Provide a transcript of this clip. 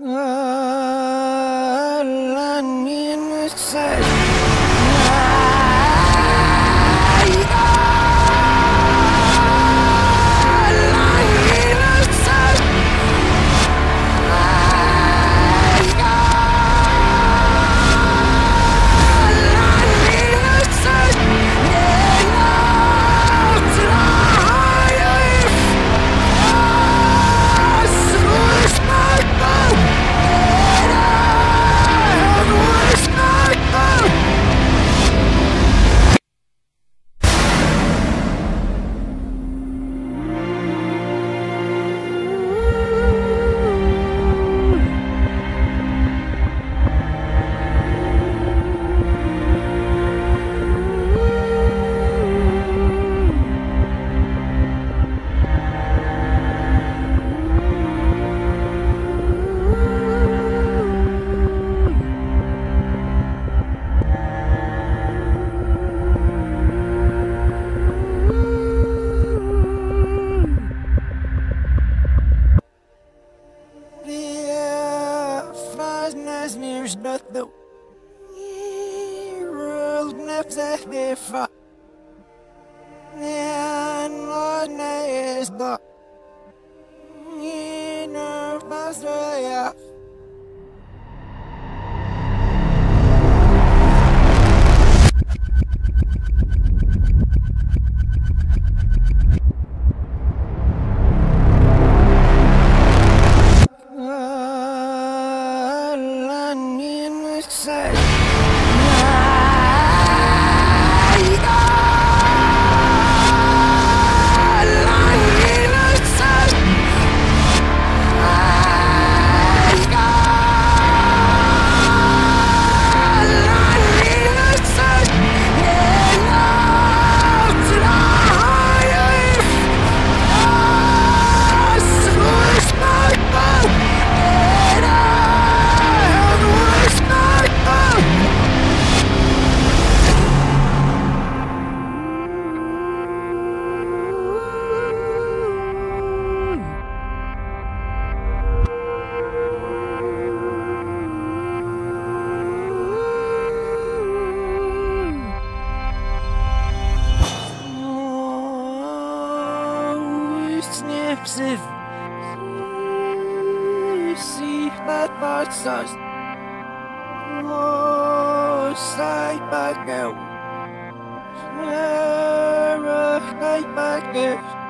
all I need There's nothing not the world never said before. The unknown is but. Inside. If see that parts us. Oh, side back out. Sarah, back out.